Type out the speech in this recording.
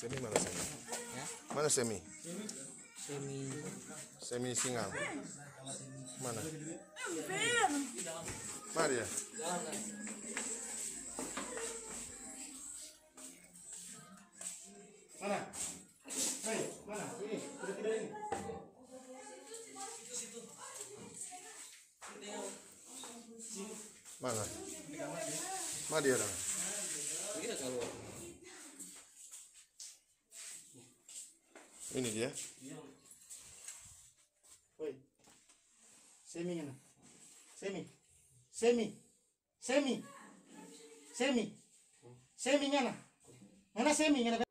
Semi mana semi? Ya. Mana semi? Semi Semi singal. Mana? Mana dia? Mana? Hei, mana? Ini, sudah tidak ini. Mana? Mana dia? Dah? Iya kalau Ini dia. Woi. Semi ngana. Semi. Semi. Semi. Semi. Semi ngana. Ngana semi ngana.